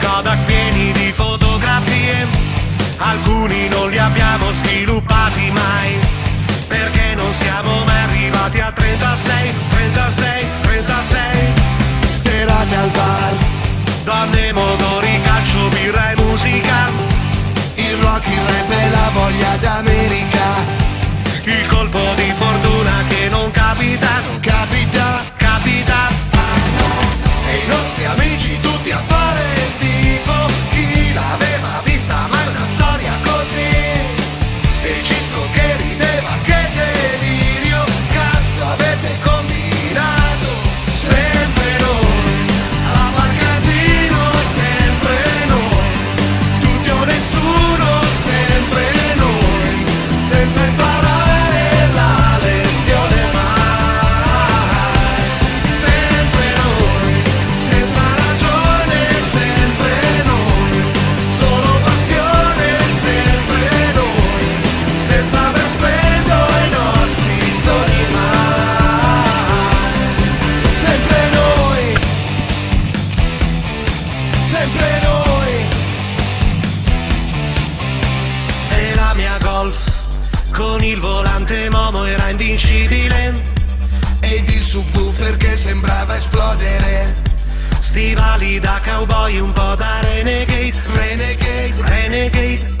Kodak pieni di fotografie, alcuni non li abbiamo sviluppati mai, perché non siamo mai arrivati a 36. Con il volante Momo era invincibile. Ed il subwoofer che sembrava esplodere. Stivali da cowboy un po' da renegade Renegade, renegade.